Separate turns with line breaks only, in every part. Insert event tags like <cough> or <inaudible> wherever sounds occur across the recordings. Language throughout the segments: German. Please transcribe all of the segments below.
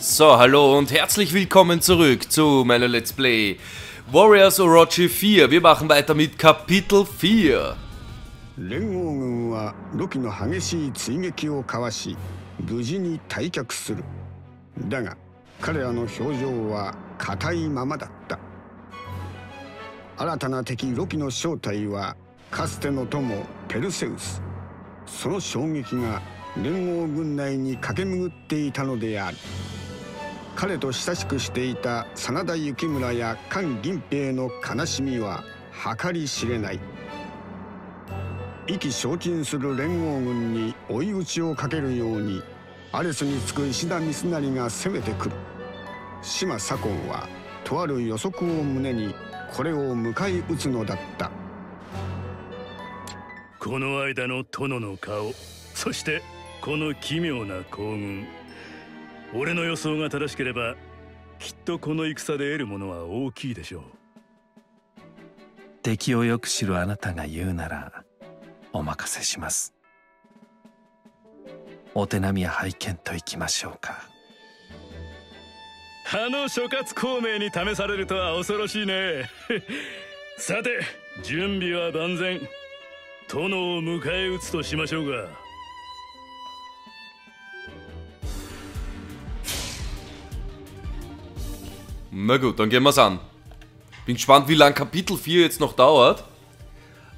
So, hallo und herzlich willkommen zurück zu meiner Let's Play Warriors Orochi 4. Wir machen weiter mit Kapitel 4.
連合軍はロキの激しい追撃をかわし無事に退却するだが彼らの表情は硬いままだった新たな敵ロキの正体はかつての友ペルセウスその衝撃が連合軍内に駆け巡っていたのである彼と親しくしていた真田幸村や菅銀平の悲しみは計り知れない。意気消沈する連合軍に追い打ちをかけるようにアレスにつく石田三成が攻めてくる。島左近はとある予測を胸にこれを迎え撃つのだった。
この間の殿の顔そしてこの奇妙な行軍。俺の予想が正しければきっとこの戦で得るものは大きいでしょう。
敵をよく知るあなたが言うならお任せします。お手並みや拝見といきましょうか。
あの諸葛孔明に試されるとは恐ろしいね。<laughs> さて準備は万全。殿を迎え撃つとしましょうが
Na gut, dann gehen wir's an. Bin gespannt, wie lang Kapitel 4 jetzt noch dauert.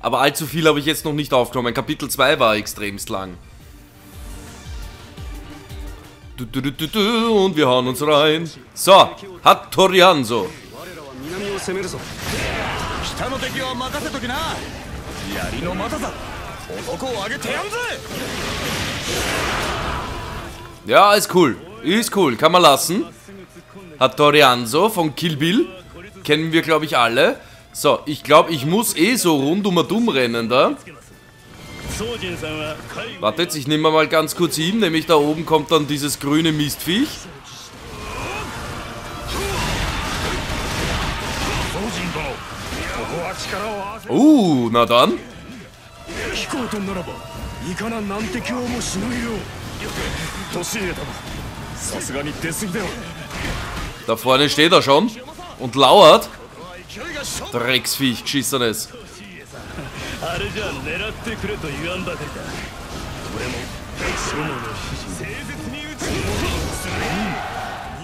Aber allzu viel habe ich jetzt noch nicht aufgenommen. Kapitel 2 war extremst lang. Und wir hauen uns rein. So, hat
Torian.
Ja, ist cool. Ist cool, kann man lassen. Hattori Hanzo von Kill Bill. Kennen wir, glaube ich, alle. So, ich glaube, ich muss eh so rundum und dumm rennen da. Wartet, ich nehme mal ganz kurz ihn, nämlich da oben kommt dann dieses grüne Mistviech. Uh, na dann. Da vorne steht er schon und lauert. Drecksviech, geschissenes.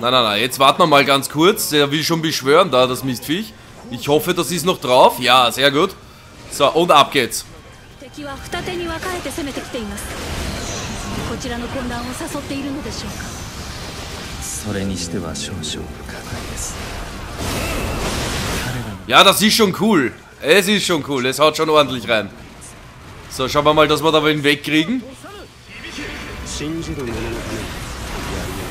Nein, nein, nein, jetzt warten wir mal ganz kurz. Der will schon beschwören da, das Mistviech. Ich hoffe, das ist noch drauf. Ja, sehr gut. So, und ab geht's.
それにしては少々不可解です
Ja, das ist schon cool. Es ist schon cool. Es haut schon ordentlich rein. So, schauen wir mal, dass wir da wen wegkriegen.
信じる者のために槍を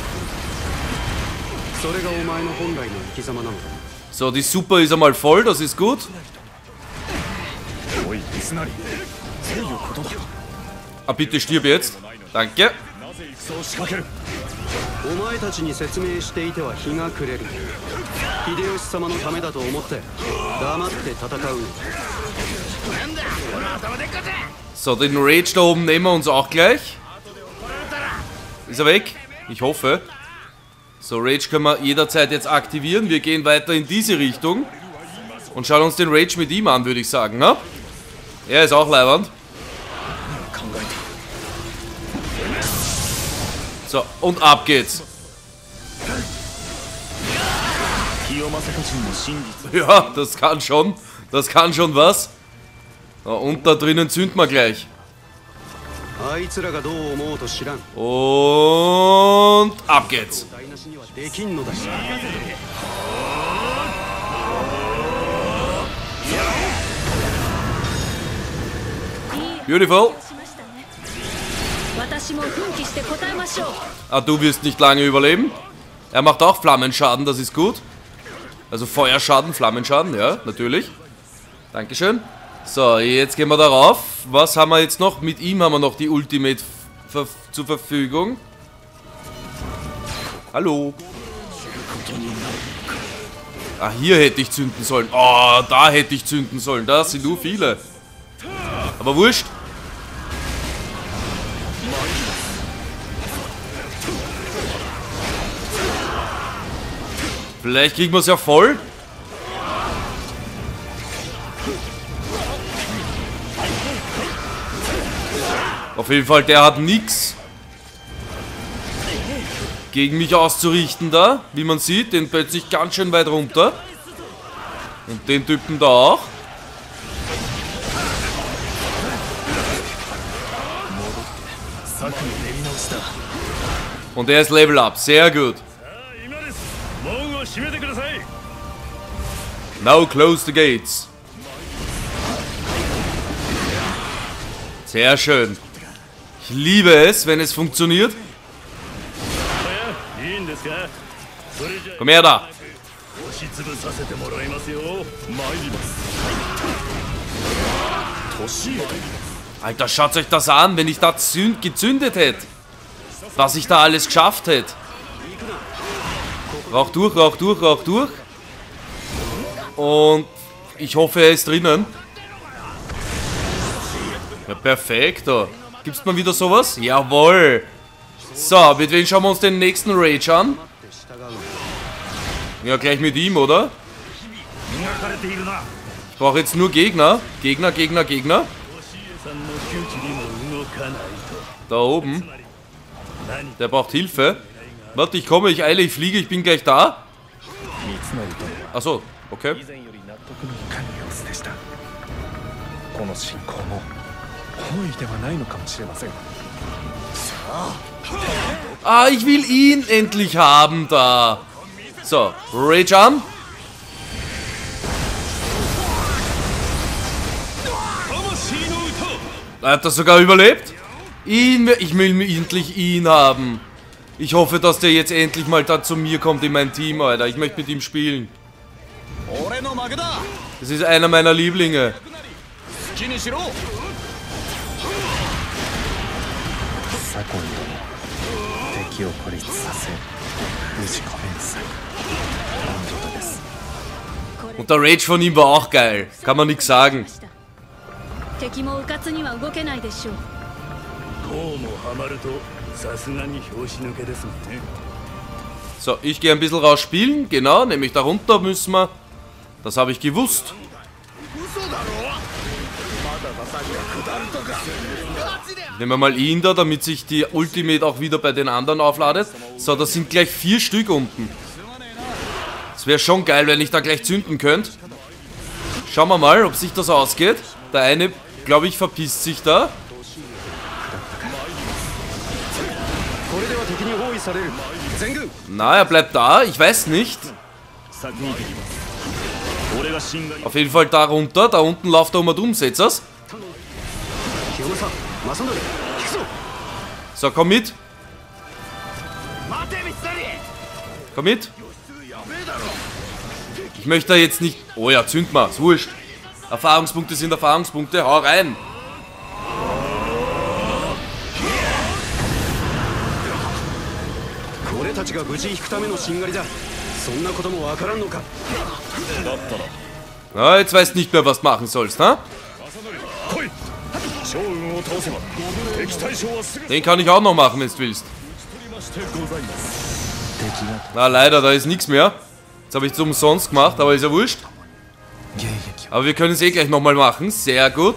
振るそれがお前の本来の生き様なのだ
So, die Super ist einmal voll. Das ist gut.
おい三成どういうことだ
Ah, bitte stirb jetzt. Danke.
なぜ戦を仕掛けるお前たちに説明していては日が暮れる秀吉様のためだと思って黙って戦うの
So, den Rage da oben nehmen wir uns auch gleich. Ist er weg? Ich hoffe. So, Rage können wir jederzeit jetzt aktivieren. Wir gehen weiter in diese Richtung. Und schauen uns den Rage mit ihm an, würde ich sagen, ne? Er ist auch leibernd. So, und ab geht's. Ja, das kann schon. Das kann schon was. und da drinnen zünden wir gleich. Und ab geht's. Beautiful. Ah, du wirst nicht lange überleben. Er macht auch Flammenschaden, das ist gut. Also Feuerschaden, Flammenschaden, ja, natürlich. Dankeschön. So, jetzt gehen wir darauf. Was haben wir jetzt noch? Mit ihm haben wir noch die Ultimate ver zur Verfügung. Hallo. Ah, hier hätte ich zünden sollen. Oh, da hätte ich zünden sollen. Da sind nur viele. Aber wurscht. Vielleicht kriegen wir es ja voll. Auf jeden Fall, der hat nix gegen mich auszurichten da. Wie man sieht, den plötzlich ganz schön weit runter. Und den Typen da auch. Und er ist Level Up. Sehr gut. Now close the gates. Sehr schön. Ich liebe es, wenn es funktioniert. Komm her da. Alter, schaut euch das an, wenn ich da gezündet hätte. Was ich da alles geschafft hätte. Rauch durch, Rauch durch, Rauch durch. Und ich hoffe, er ist drinnen. Ja, perfekt. Gibt's mal wieder sowas? Jawohl. So, mit wem schauen wir uns den nächsten Rage an? Ja, gleich mit ihm, oder? Ich brauche jetzt nur Gegner. Gegner, Gegner, Gegner. Da oben. Der braucht Hilfe. Warte, ich komme, ich eile, ich fliege, ich bin gleich da. Achso, okay. Ah, ich will ihn endlich haben da. So, Rage Arm. Er hat das sogar überlebt. Ihn, ich will endlich ihn haben. Ich hoffe, dass der jetzt endlich mal da zu mir kommt in mein Team, Alter. Ich möchte mit ihm spielen.
俺の負けだ
Das ist einer meiner Lieblinge.
好きにしろ
左近殿敵を孤立させ無事ごめんなさいお見事です
Und der Rage von ihm war auch geil. Kann man nichts sagen.
敵も迂闊には動けないでしょう
こうもハマると
so, ich gehe ein bisschen raus spielen. Genau, nämlich da runter müssen wir. Das habe ich gewusst. Nehmen wir mal ihn da, damit sich die Ultimate auch wieder bei den anderen aufladet. So, das sind gleich vier Stück unten. Das wäre schon geil, wenn ich da gleich zünden könnte. Schauen wir mal, ob sich das ausgeht. Der eine, glaube ich, verpisst sich da. Na, er bleibt da. Ich weiß nicht. Auf jeden Fall da runter. Da unten läuft er um und um. Seht ihr's? So, komm mit. Komm mit. Ich möchte jetzt nicht... Oh ja, zünd mal. Ist wurscht. Erfahrungspunkte sind Erfahrungspunkte. Hau rein.
たちが無事引くためのしんがりだそんなこともわからんのか
Na, jetzt weißt nicht mehr, was du machen sollst, ha?
来い将軍を倒せば敵対将はすぐ
Den kann ich auch noch machen, wenn du willst.
ましてございます
敵が
Na, leider, da ist nichts mehr. Jetzt habe ich es umsonst gemacht, aber ist ja wurscht.
迎撃を
Aber wir können es eh gleich nochmal machen. Sehr gut.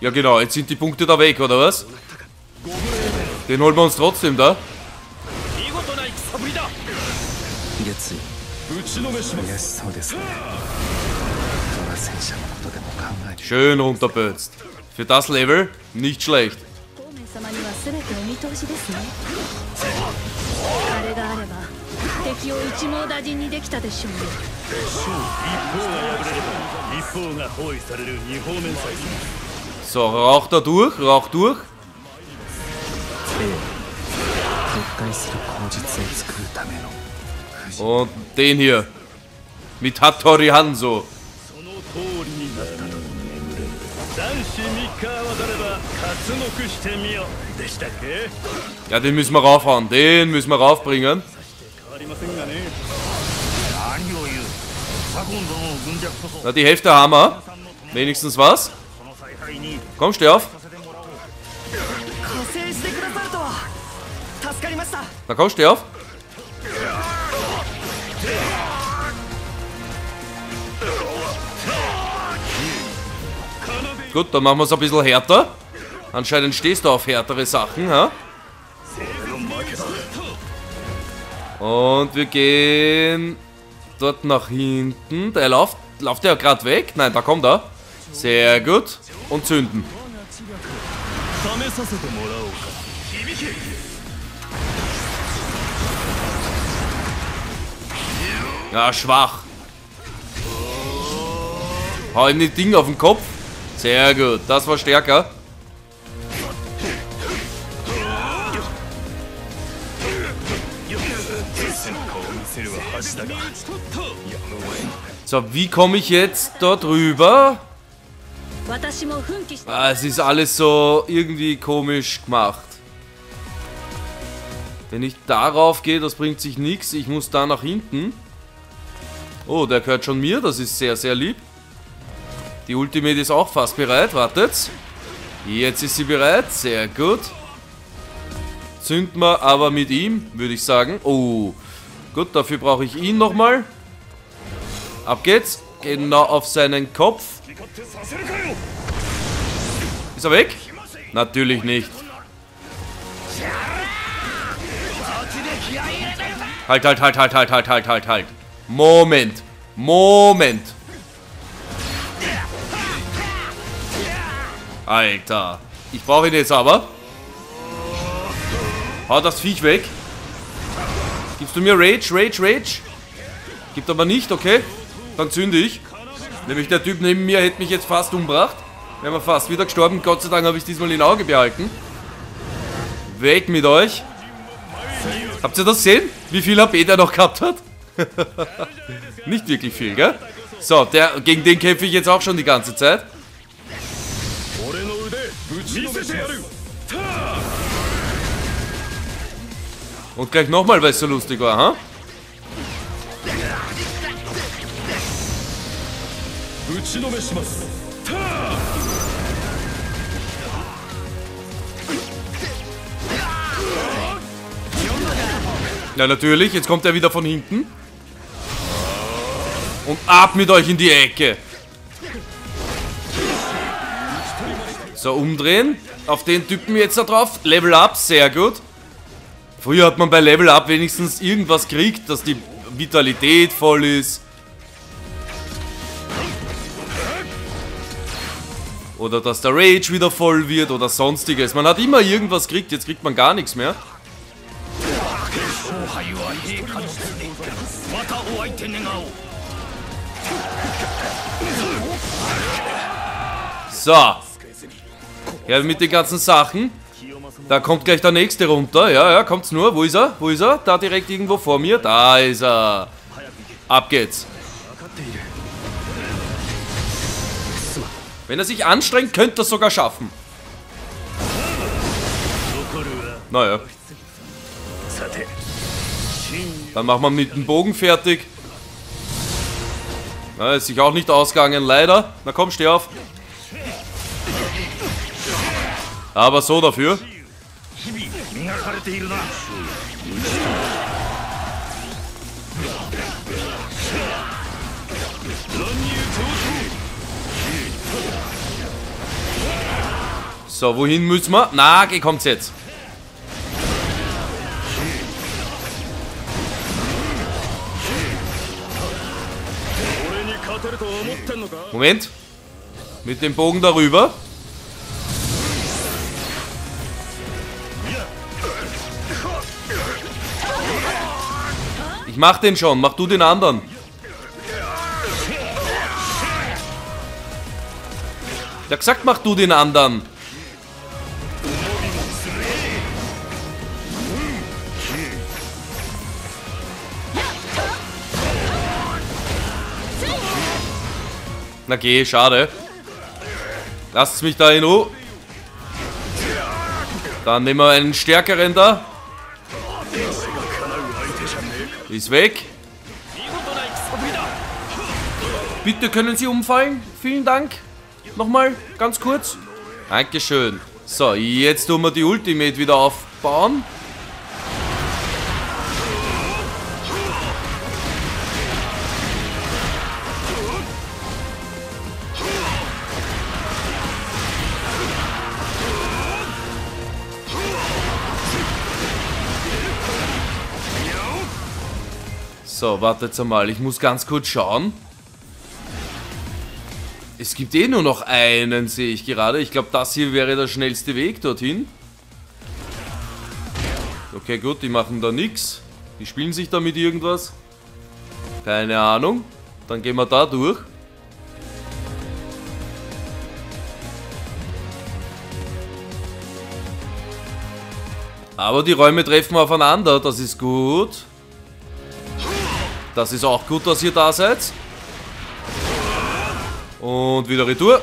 Ja genau, jetzt sind die Punkte da weg, oder was? Den holen wir uns trotzdem da. Schön runterbötzt. Für das Level nicht schlecht. So, rauch da durch, rauch durch. Und den hier. Mit Hattori Hanzo. Ja, den müssen wir raufhauen. Den müssen wir raufbringen. Na, die Hälfte haben wir. Wenigstens was. Komm, steh auf. Na komm, steh auf. Gut, dann machen wir es ein bisschen härter. Anscheinend stehst du auf härtere Sachen, ha? Und wir gehen dort nach hinten. Der läuft, läuft der gerade weg? Nein, da kommt er. Sehr gut. Und zünden. Ja, schwach. Hau ihm das Ding auf den Kopf. Sehr gut. Das war stärker. So, wie komme ich jetzt dort rüber? Ah, es ist alles so irgendwie komisch gemacht. Wenn ich darauf gehe, das bringt sich nichts. Ich muss da nach hinten. Oh, der gehört schon mir. Das ist sehr, sehr lieb. Die Ultimate ist auch fast bereit. Wartet. Jetzt ist sie bereit. Sehr gut. Zünden wir aber mit ihm, würde ich sagen. Oh, gut. Dafür brauche ich ihn nochmal. Ab geht's. Genau auf seinen Kopf. Ist er weg? Natürlich nicht. Halt, halt, halt, halt, halt, halt, halt, halt, halt. Moment. Moment. Alter. Ich brauche ihn jetzt aber. Hau das Viech weg. Gibst du mir Rage, Rage, Rage? Gibt aber nicht, okay. Dann zünde ich. Nämlich der Typ neben mir hätte mich jetzt fast umgebracht. Wären wir fast wieder gestorben. Gott sei Dank habe ich diesmal in Auge behalten. Weg mit euch. Habt ihr das gesehen? Wie viel HP der noch gehabt hat? <laughs> Nicht wirklich viel, gell? So, der, gegen den kämpfe ich jetzt auch schon die ganze Zeit. Und gleich nochmal, weil es so lustig war, ha? Ja, natürlich. Jetzt kommt er wieder von hinten. Und ab mit euch in die Ecke. So, umdrehen. Auf den Typen jetzt da drauf. Level up, sehr gut. Früher hat man bei Level up wenigstens irgendwas gekriegt, dass die Vitalität voll ist. Oder dass der Rage wieder voll wird oder sonstiges. Man hat immer irgendwas gekriegt, jetzt kriegt man gar nichts mehr. So. Ja, mit den ganzen Sachen. Da kommt gleich der nächste runter. Ja, ja, kommt's nur. Wo ist er? Wo ist er? Da direkt irgendwo vor mir. Da ist er. Ab geht's. Wenn er sich anstrengt, könnte er es sogar schaffen. Naja. Dann machen wir mit dem Bogen fertig. Na, ist sich auch nicht ausgegangen, leider. Na komm, steh auf. Aber so dafür. So, wohin müssen wir? Na, okay, kommt's jetzt. Moment. Mit dem Bogen darüber. Mach den schon, mach du den anderen. Hab gesagt, mach du den anderen. Na geh, schade. Lasst mich da in Ruhe. Dann nehmen wir einen stärkeren da. Ist weg. Bitte können Sie umfallen? Vielen Dank. Nochmal, ganz kurz. Dankeschön. So, jetzt tun wir die Ultimate wieder aufbauen. Wartet mal. Ich muss ganz kurz schauen. Es gibt eh nur noch einen, sehe ich gerade. Ich glaube, das hier wäre der schnellste Weg dorthin. Okay, gut, die machen da nichts. Die spielen sich da mit irgendwas. Keine Ahnung. Dann gehen wir da durch. Aber die Räume treffen aufeinander, das ist gut. Das ist auch gut, dass ihr da seid. Und wieder Retour.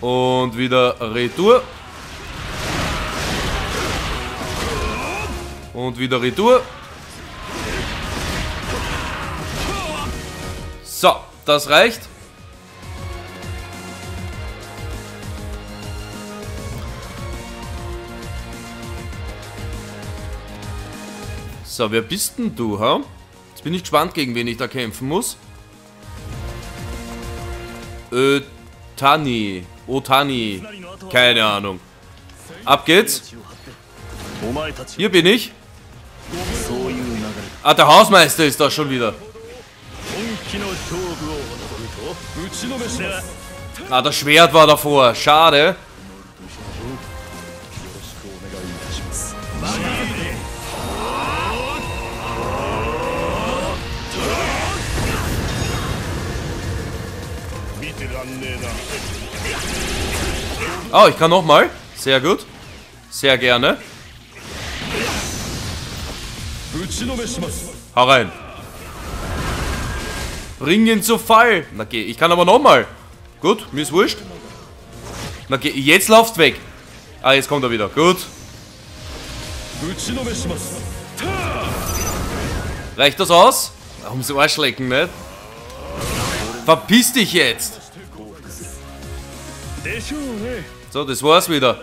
Und wieder Retour. Und wieder Retour. So, das reicht. So, wer bist denn du, ha? Jetzt bin ich gespannt, gegen wen ich da kämpfen muss. Äh, Tani. Otani. Keine Ahnung. Ab geht's. Hier bin ich. Ah, der Hausmeister ist da schon wieder. Ah, das Schwert war davor. Schade. Oh, ich kann nochmal. Sehr gut. Sehr gerne. Hau rein. Bring ihn zu Fall. Na geh, ich kann aber nochmal. Gut, mir ist wurscht. Na geh, jetzt lauft weg. Ah, jetzt kommt er wieder. Gut. Reicht das aus? Ums Arschlecken, nicht? Verpiss dich jetzt! So, das war's wieder.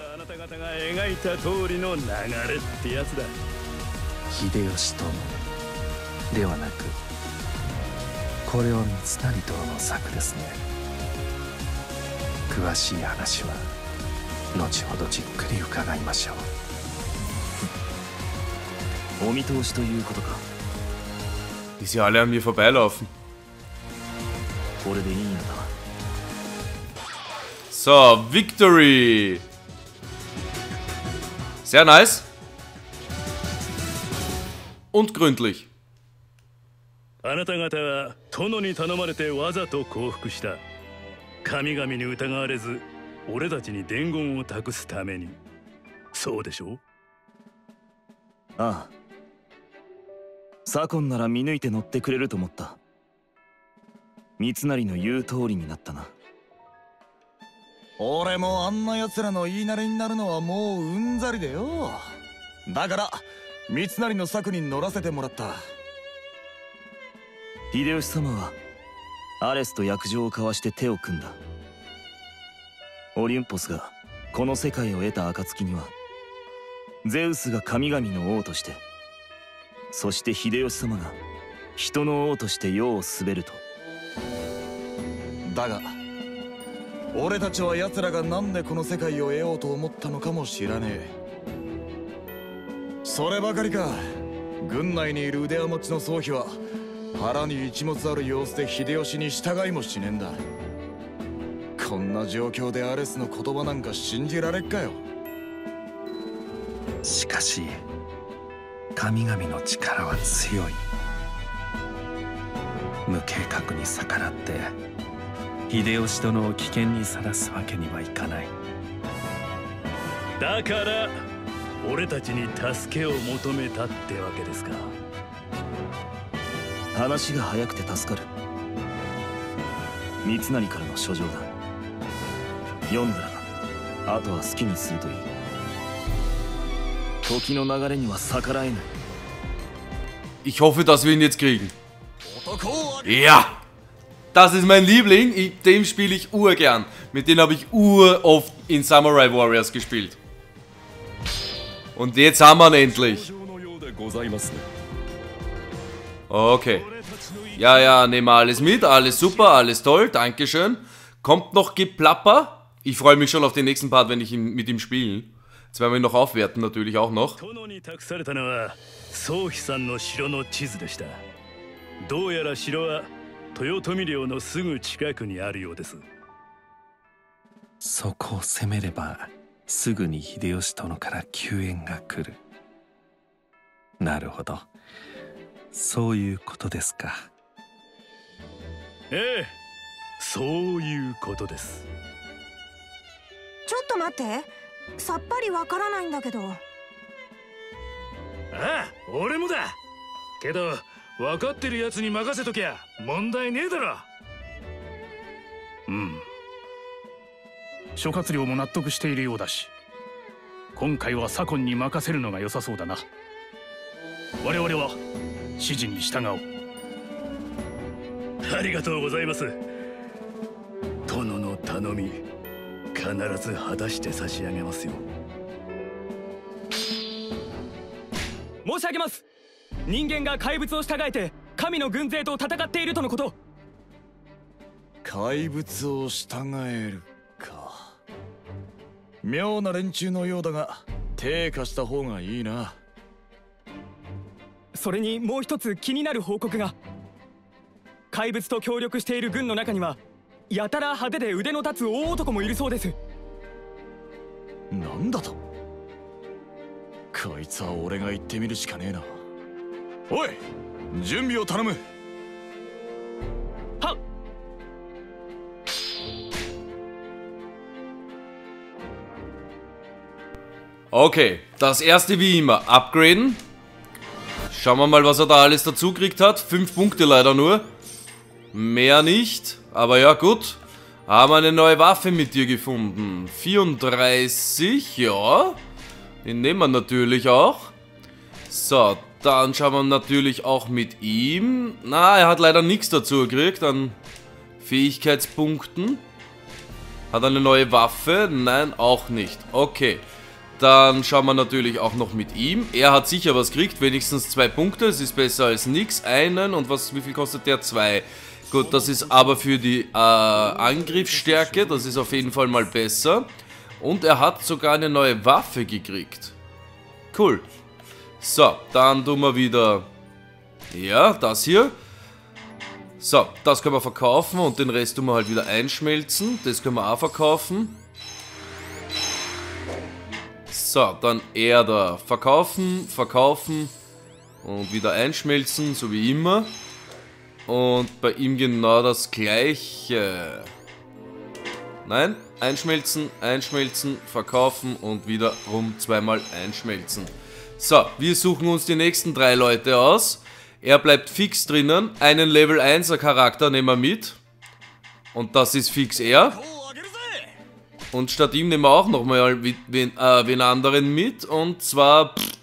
秀吉ともではなくこれは三成殿の策ですね。詳しい話は後ほどじっくり伺いましょう。
お見通しということか。
Die sie alle an mir vorbeilaufen.
これでいいのだ
So, Victory! Sehr nice. Und gründlich.
あなた方は殿に頼まれてわざと降伏した神々に疑われず俺たちに伝言を託すためにそうでしょう？
ああ左近なら見抜いて乗ってくれると思った三成の言う通りになったな
俺もあんな奴らの言いなれになるのはもううんざりでよ。だから三成の策に乗らせてもらった。
秀吉様はアレスと約定を交わして手を組んだ。オリュンポスがこの世界を得た暁にはゼウスが神々の王としてそして秀吉様が人の王として世を滑ると。
だが俺たちは奴らがなんでこの世界を得ようと思ったのかも知らねえ。そればかりか。軍内にいる腕輪持ちの宗妃は腹に一物ある様子で秀吉に従いもしねえんだ。こんな状況でアレスの言葉なんか信じられっかよ。
しかし神々の力は強い。無計画に逆らって秀吉殿を危険にさらすわけにはいかない。
だから俺たちに助けを求めたってわけですか。
話が早くて助かる。三成からの書状だ。読んだらあとは好きにするといい。時の流れには逆らえない。
Ich hoffe, dass wir ihn jetzt kriegen. Ja! Das ist mein Liebling. Ich, dem spiele ich urgern. Mit dem habe ich ur oft in Samurai Warriors gespielt. Und jetzt haben wir ihn endlich. Okay. Ja, ja, nehmen wir alles mit. Alles super, alles toll. Dankeschön. Kommt noch Geplapper. Ich freue mich schon auf den nächsten Part, wenn ich ihn, mit ihm spiele. Jetzt werden wir ihn noch aufwerten, natürlich auch noch.
殿に託されたのは宗妃さんの城の地図でしたどうやら城は 豊臣領のすぐ近くにあるようです。
そこを攻めればすぐに秀吉殿から救援が来る。なるほど。そういうことですか。
ええそういうことです。
ちょっと待って。さっぱりわからないんだけど。
ああ俺もだ。けど分かってるやつに任せときゃ問題ねえだろ。
うん。諸葛亮も納得しているようだし今回は左近に任せるのが良さそうだな。我々は指示に従おう。
ありがとうございます。殿の頼み必ず果たして差し上げますよ。
申し上げます人間が怪物を従えて神の軍勢と戦っているとのこと。
怪物を従えるか。妙な連中のようだが手貸した方がいいな。
それにもう一つ気になる報告が。怪物と協力している軍の中にはやたら派手で腕の立つ大男もいるそうです。
なんだと。こいつは俺が行ってみるしかねえな おい準備を頼む
はっ
Okay, das erste wie immer, upgraden. Schauen wir mal, was er da alles dazu gekriegt hat. Fünf Punkte leider nur. Mehr nicht, aber ja gut. Haben eine neue Waffe mit dir gefunden. 34, ja. Den nehmen wir natürlich auch. So, dann schauen wir natürlich auch mit ihm. Na, er hat leider nichts dazu gekriegt an Fähigkeitspunkten. Hat er eine neue Waffe? Nein, auch nicht. Okay. Dann schauen wir natürlich auch noch mit ihm. Er hat sicher was gekriegt, wenigstens zwei Punkte. Es ist besser als nichts. Einen und was, wie viel kostet der? Zwei. Gut, das ist aber für die äh, Angriffsstärke. Das ist auf jeden Fall mal besser. Und er hat sogar eine neue Waffe gekriegt. Cool. So, dann tun wir wieder... Ja, das hier. So, das können wir verkaufen und den Rest tun wir halt wieder einschmelzen. Das können wir auch verkaufen. So, dann er da. Verkaufen, verkaufen und wieder einschmelzen, so wie immer. Und bei ihm genau das gleiche. Nein, einschmelzen, einschmelzen, verkaufen und wiederum zweimal einschmelzen. So, wir suchen uns die nächsten drei Leute aus. Er bleibt fix drinnen. Einen Level 1er Charakter nehmen wir mit. Und das ist fix er. Und statt ihm nehmen wir auch nochmal wen, äh, wen anderen mit. Und zwar... Pff,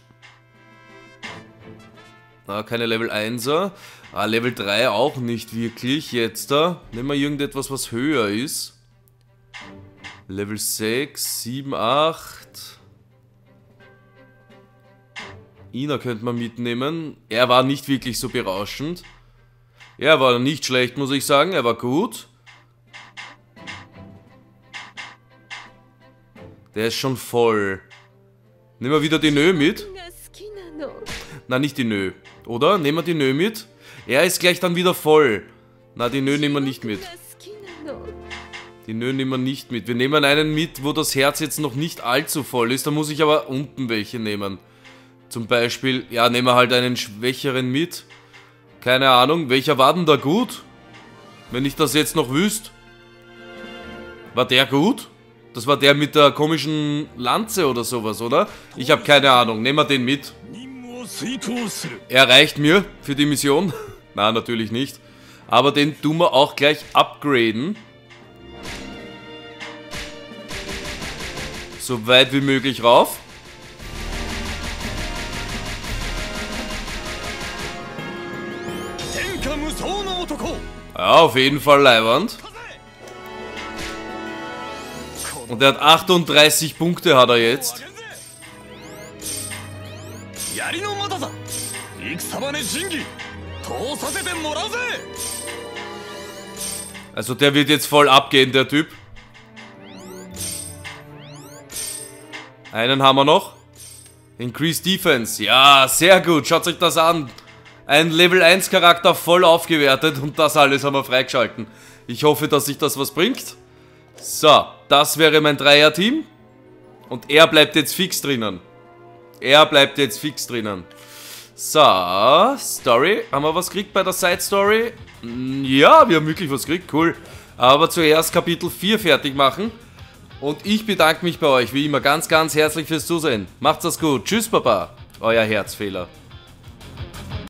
keine Level 1er. Ah, Level 3 auch nicht wirklich. Jetzt da. Nehmen wir irgendetwas, was höher ist. Level 6, 7, 8. Ina könnte man mitnehmen. Er war nicht wirklich so berauschend. Er war nicht schlecht, muss ich sagen. Er war gut. Der ist schon voll. Nehmen wir wieder die Nö mit. Na, nicht die Nö. Oder? Nehmen wir die Nö mit. Er ist gleich dann wieder voll. Na, die Nö nehmen wir nicht mit. Die Nö nehmen wir nicht mit. Wir nehmen einen mit, wo das Herz jetzt noch nicht allzu voll ist. Da muss ich aber unten welche nehmen. Zum Beispiel, ja, nehmen wir halt einen schwächeren mit. Keine Ahnung, welcher war denn da gut? Wenn ich das jetzt noch wüsste. War der gut? Das war der mit der komischen Lanze oder sowas, oder? Ich habe keine Ahnung. Nehmen wir den mit. Er reicht mir für die Mission. <laughs> Na, natürlich nicht. Aber den tun wir auch gleich upgraden. So weit wie möglich rauf. Ja, auf jeden Fall Leiwand. Und er hat 38 Punkte hat er jetzt. Also der wird jetzt voll abgehen, der Typ. Einen haben wir noch. Increase Defense. Ja, sehr gut. Schaut euch das an. Ein Level 1 Charakter voll aufgewertet und das alles haben wir freigeschalten. Ich hoffe, dass sich das was bringt. So, das wäre mein Dreier-Team. Und er bleibt jetzt fix drinnen. Er bleibt jetzt fix drinnen. So, Story. Haben wir was gekriegt bei der Side Story? Hm, ja, wir haben wirklich was gekriegt. Cool. Aber zuerst Kapitel 4 fertig machen. Und ich bedanke mich bei euch wie immer ganz, ganz herzlich fürs Zusehen. Macht's das gut. Tschüss, Papa. Euer Herzfehler.